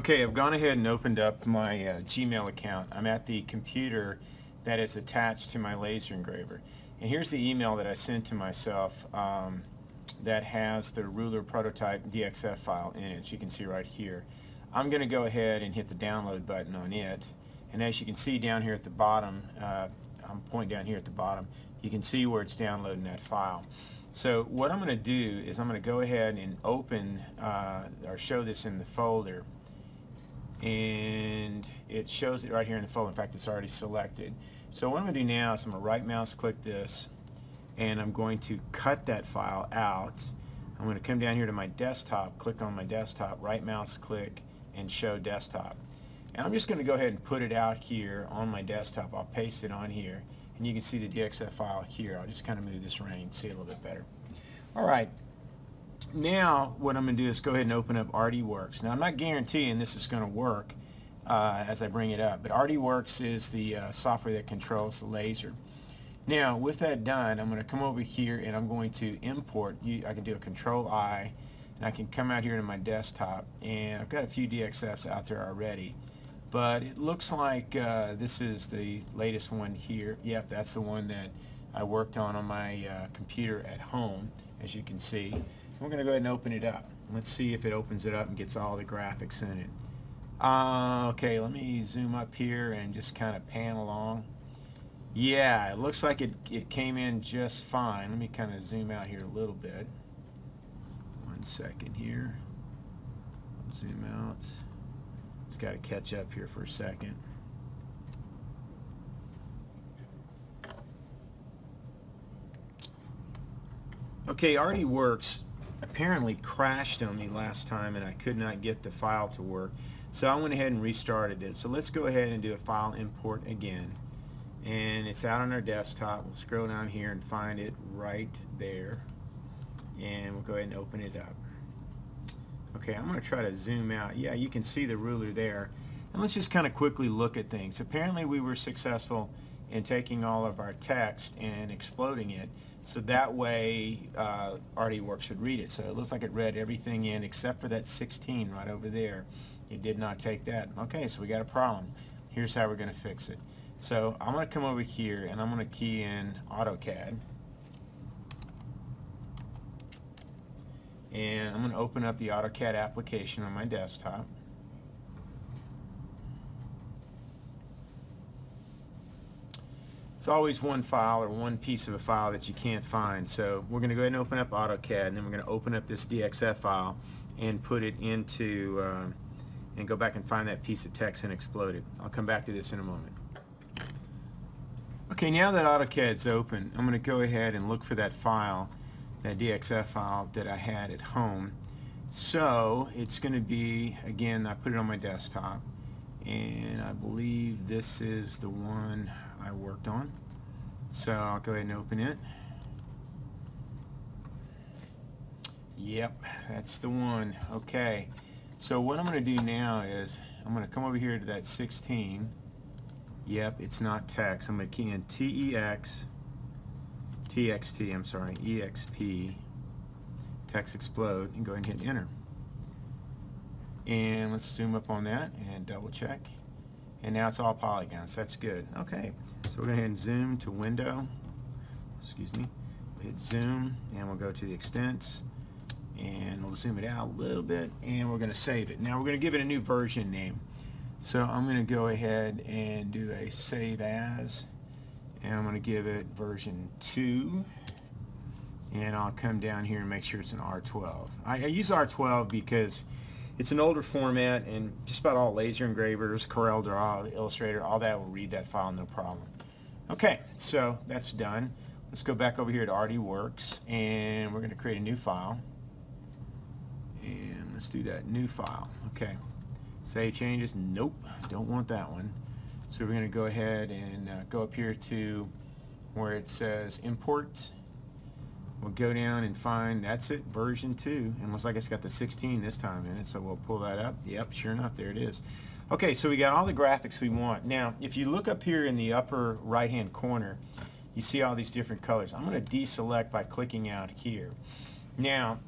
Okay, I've gone ahead and opened up my uh, Gmail account. I'm at the computer that is attached to my laser engraver. And here's the email that I sent to myself um, that has the ruler prototype DXF file in it. You can see right here. I'm going to go ahead and hit the download button on it. And as you can see down here at the bottom, uh, I'm pointing down here at the bottom, you can see where it's downloading that file. So what I'm going to do is I'm going to go ahead and open uh, or show this in the folder and it shows it right here in the folder. In fact, it's already selected. So what I'm going to do now is I'm going to right mouse click this and I'm going to cut that file out. I'm going to come down here to my desktop, click on my desktop, right mouse click and show desktop. And I'm just going to go ahead and put it out here on my desktop. I'll paste it on here and you can see the DXF file here. I'll just kind of move this around and see a little bit better. Alright, now what I'm going to do is go ahead and open up RD Works. Now I'm not guaranteeing this is going to work uh, as I bring it up, but RD Works is the uh, software that controls the laser. Now with that done, I'm going to come over here and I'm going to import. I can do a Control I and I can come out here to my desktop and I've got a few DXFs out there already but it looks like uh, this is the latest one here. Yep, that's the one that I worked on on my uh, computer at home, as you can see. We're going to go ahead and open it up. Let's see if it opens it up and gets all the graphics in it. Uh, okay, let me zoom up here and just kind of pan along. Yeah, it looks like it, it came in just fine. Let me kind of zoom out here a little bit. One second here. Zoom out Just got to catch up here for a second. Okay, RD Works apparently crashed on me last time and I could not get the file to work. So I went ahead and restarted it. So let's go ahead and do a file import again. And it's out on our desktop. We'll scroll down here and find it right there. And we'll go ahead and open it up. Okay, I'm going to try to zoom out. Yeah, you can see the ruler there. And let's just kind of quickly look at things. Apparently we were successful in taking all of our text and exploding it so that way uh, RD Works would read it. So it looks like it read everything in except for that 16 right over there. It did not take that. Okay, so we got a problem. Here's how we're going to fix it. So I'm going to come over here and I'm going to key in AutoCAD. and I'm going to open up the AutoCAD application on my desktop. It's always one file or one piece of a file that you can't find so we're going to go ahead and open up AutoCAD and then we're going to open up this DXF file and put it into uh, and go back and find that piece of text and explode it. I'll come back to this in a moment. Okay, now that AutoCAD's open, I'm going to go ahead and look for that file that DXF file that I had at home. So it's going to be, again, I put it on my desktop and I believe this is the one I worked on. So I'll go ahead and open it. Yep, that's the one. Okay, so what I'm going to do now is I'm going to come over here to that 16. Yep, it's not text. I'm going to key in TEX TXT, I'm sorry, EXP, text explode, and go ahead and hit enter. And let's zoom up on that and double check. And now it's all polygons. That's good. Okay, so we're going to hit zoom to window. Excuse me. We'll hit zoom and we'll go to the extents and we'll zoom it out a little bit and we're going to save it. Now we're going to give it a new version name. So I'm going to go ahead and do a save as and I'm going to give it version 2 and I'll come down here and make sure it's an R12. I, I, use R12 because it's an older format and just about all laser engravers, Corel Draw, Illustrator, all that will read that file no problem. Okay, so that's done. Let's go back over here to RD Works and we're going to create a new file. And let's do that, new file. Okay, save changes, nope, don't want that one. So we're going to go ahead and uh, go up here to where it says import. We'll go down and find, that's it, version 2. And looks like it's got the 16 this time in it, so we'll pull that up. Yep, sure enough, there it is. Okay, so we got all the graphics we want. Now, if you look up here in the upper right-hand corner, you see all these different colors. I'm going to deselect by clicking out here. Now,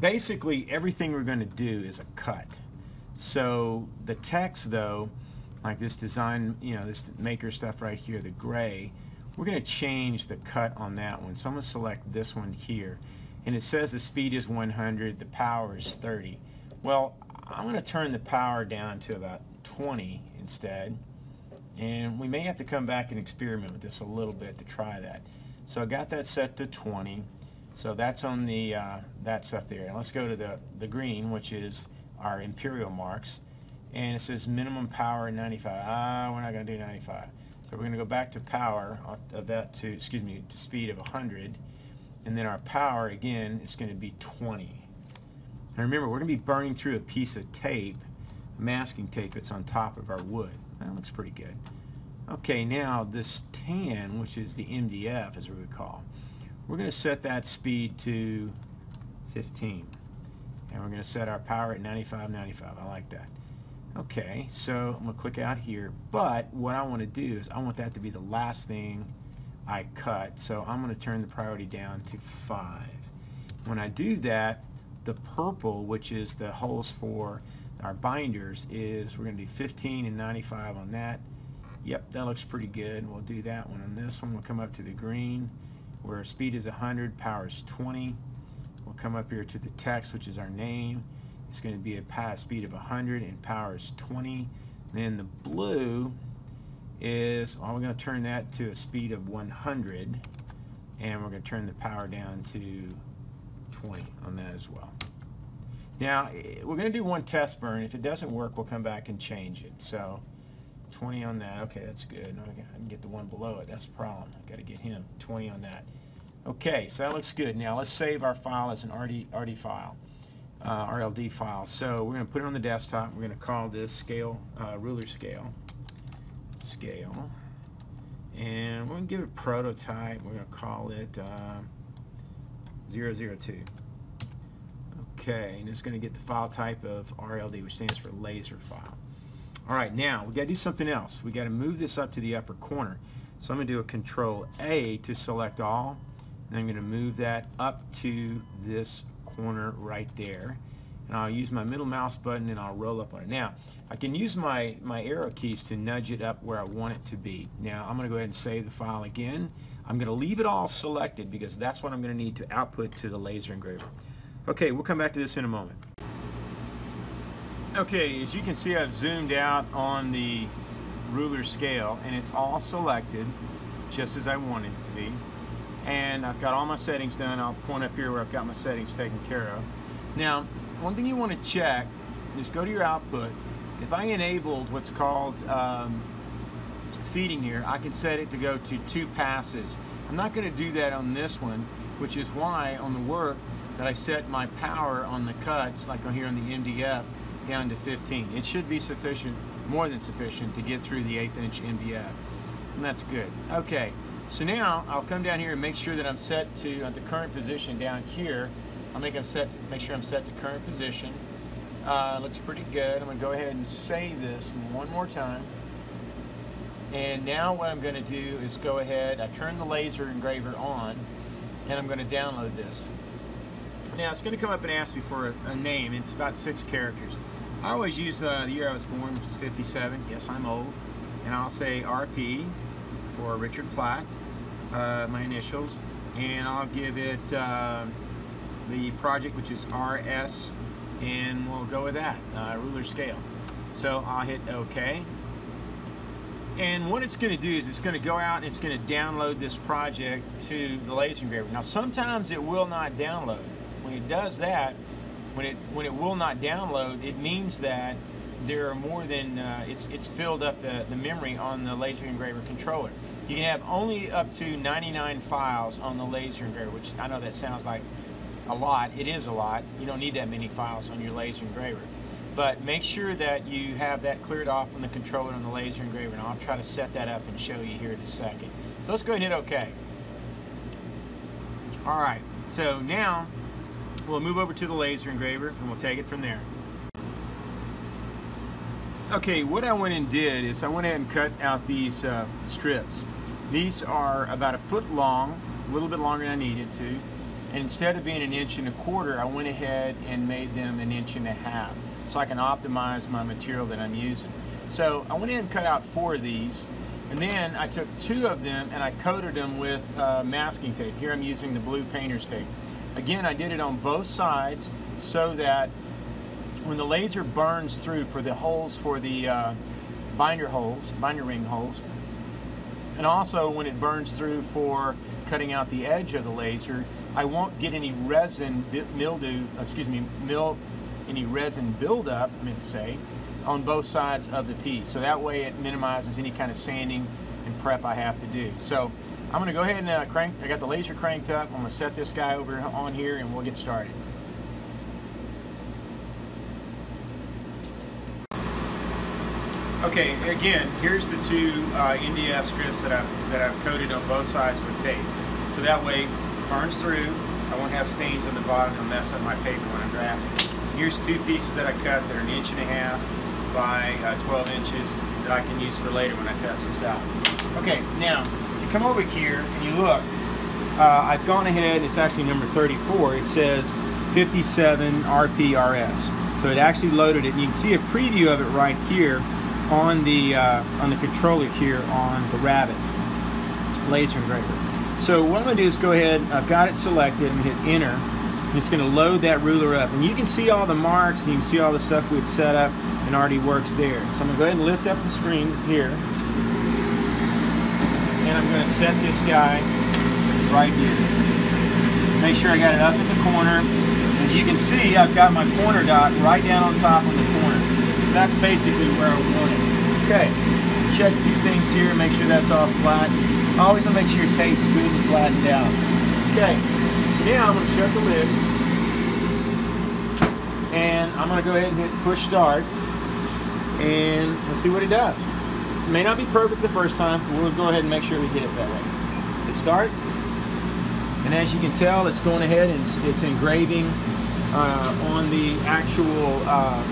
basically everything we're going to do is a cut. So the text though, like this design, you know, this maker stuff right here, the gray, we're going to change the cut on that one. So I'm going to select this one here. And it says the speed is 100, the power is 30. Well, I'm going to turn the power down to about 20 instead. And we may have to come back and experiment with this a little bit to try that. So I got that set to 20. So that's on the uh, that stuff there. And let's go to the, the green, which is our imperial marks. And it says minimum power 95. Ah, we're not going to do 95. So we're going to go back to power uh, of that to, excuse me, to speed of 100. And then our power, again, is going to be 20. And remember, we're going to be burning through a piece of tape, masking tape that's on top of our wood. That looks pretty good. Okay, now this tan, which is the MDF, as we would call, we're going to set that speed to 15. And we're going to set our power at 95, 95. I like that. Okay, so I'm going to click out here. But what I want to do is I want that to be the last thing I cut. So I'm going to turn the priority down to 5. When I do that, the purple, which is the holes for our binders, is we're going to do 15 and 95 on that. Yep, that looks pretty good. We'll do that one on this one. We'll come up to the green where speed is 100, power is 20. We'll come up here to the text, which is our name. It's going to be a speed of 100 and power is 20. Then the blue is, well, we're going to turn that to a speed of 100 and we're going to turn the power down to 20 on that as well. Now, eh, we're going to do one test burn. If it doesn't work, we'll come back and change it. So 20 on that. Okay, that's good. I can get the one below it. That's the problem. I've got to get him. 20 on that. Okay, so that looks good. Now let's save our file as an RD, RD file, uh, RLD file. So we're going to put it on the desktop. We're going to call this scale, uh, ruler scale, scale. And we're going to give it prototype. We're going to call it uh, 002. Okay, and it's going to get the file type of RLD, which stands for laser file. All right, now we got to do something else. We got to move this up to the upper corner. So I'm going to do a Control A to select all. And I'm going to move that up to this corner right there. And I'll use my middle mouse button and I'll roll up on it. Now, I can use my, my arrow keys to nudge it up where I want it to be. Now, I'm going to go ahead and save the file again. I'm going to leave it all selected because that's what I'm going to need to output to the laser engraver. Okay, we'll come back to this in a moment. Okay, as you can see I've zoomed out on the ruler scale and it's all selected just as I want it to be and I've got all my settings done. I'll point up here where I've got my settings taken care of. Now, one thing you want to check is go to your output. If I enabled what's called um, feeding here, I can set it to go to two passes. I'm not going to do that on this one, which is why on the work that I set my power on the cuts, like on here on the MDF, down to 15. It should be sufficient, more than sufficient, to get through the eighth inch MDF. And that's good. Okay, so now I'll come down here and make sure that I'm set to at the current position down here. I'll make, I'm set to, make sure I'm set to current position. Uh, looks pretty good. I'm going to go ahead and save this one more time. And now what I'm going to do is go ahead, I turn the laser engraver on, and I'm going to download this. Now it's going to come up and ask me for a, a name. It's about six characters. I always use uh, the year I was born, which is 57. Yes, I'm old. And I'll say RP for Richard Platt, uh, my initials. And I'll give it uh, the project, which is RS, and we'll go with that, uh, ruler scale. So I'll hit OK. And what it's going to do is it's going to go out and it's going to download this project to the laser engraver. Now sometimes it will not download. When it does that, when it when it will not download, it means that there are more than uh, it's it's filled up the, the memory on the laser engraver controller. You can have only up to 99 files on the laser engraver, which I know that sounds like a lot. It is a lot. You don't need that many files on your laser engraver. But make sure that you have that cleared off from the controller on the laser engraver, and I'll try to set that up and show you here in a second. So let's go ahead and hit OK. All right, so now We'll move over to the laser engraver and we'll take it from there. Okay, what I went and did is I went ahead and cut out these uh, strips. These are about a foot long, a little bit longer than I needed to. And instead of being an inch and a quarter, I went ahead and made them an inch and a half. so I can optimize my material that I'm using. So I went in and cut out four of these and then I took two of them and I coated them with uh, masking tape. Here I'm using the blue painter's tape. Again, I did it on both sides so that when the laser burns through for the holes for the uh, binder holes, binder ring holes, and also when it burns through for cutting out the edge of the laser, I won't get any resin mildew, excuse me, mil, any resin buildup, I meant to say, on both sides of the piece. So that way it minimizes any kind of sanding and prep I have to do. So I'm going to go ahead and uh, crank, I got the laser cranked up. I'm going to set this guy over on here and we'll get started. Okay, again, here's the two uh, MDF strips that I've, that I've coated on both sides with tape. So that way burns through, I won't have stains on the bottom and mess up my paper when I'm drafting. Here's two pieces that I cut that are an inch and a half by uh, 12 inches that I can use for later when I test this out. Okay, now, if you come over here and you look, uh, I've gone ahead, it's actually number 34, it says 57 RPRS. So it actually loaded it, and you can see a preview of it right here on the, uh, on the controller here on the Rabbit laser engraver. So what I'm going to do is go ahead, I've got it selected, and hit enter, it's going to load that ruler up. And you can see all the marks, and you can see all the stuff we had set up and RD Works there. So I'm going to go ahead and lift up the screen here. And I'm going to set this guy right here. Make sure I got it up at the corner. As you can see, I've got my corner dot right down on top of the. That's basically where I want it. Okay, check a few things here, make sure that's all flat. Always want to make sure your tape's good and flattened out. Okay, so now I'm going to shut the lid. And I'm going to go ahead and hit push start. And let's see what it does. It may not be perfect the first time, but we'll go ahead and make sure we get it that way. Hit start. And as you can tell, it's going ahead and it's, it's engraving uh, on the actual, uh,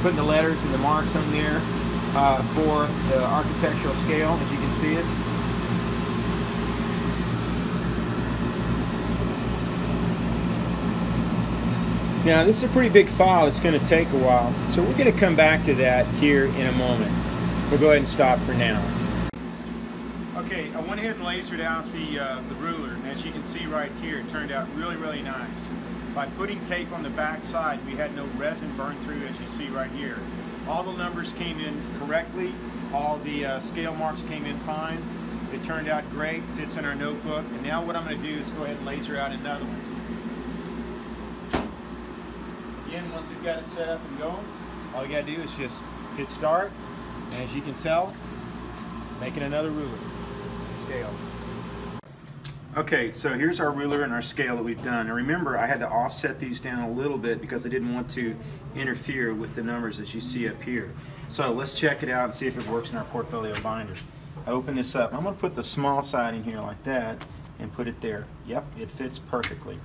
putting the letters and the marks on there uh, for the architectural scale, as you can see it. Now this is a pretty big file, it's going to take a while, so we're going to come back to that here in a moment. We'll go ahead and stop for now. Okay, I went ahead and lasered out the, uh, the ruler, and as you can see right here, it turned out really, really nice. By putting tape on the back side, we had no resin burn through, as you see right here. All the numbers came in correctly, all the uh, scale marks came in fine. It turned out great, fits in our notebook, and now what I'm going to do is go ahead and laser out another one. Again, once we've got it set up and going, all you got to do is just hit start. And as you can tell, making another ruler, scale. Okay, so here's our ruler and our scale that we've done. And remember, I had to offset these down a little bit because I didn't want to interfere with the numbers that you see up here. So let's check it out and see if it works in our portfolio binder. I open this up. I'm going to put the small side in here like that and put it there. Yep, it fits perfectly.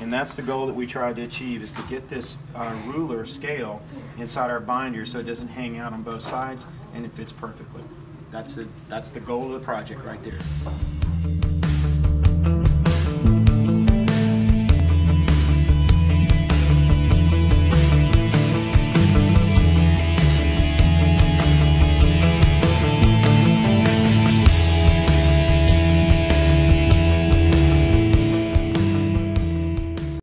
And that's the goal that we tried to achieve is to get this uh, ruler scale inside our binder so it doesn't hang out on both sides and it fits perfectly. That's the, that's the goal of the project right there.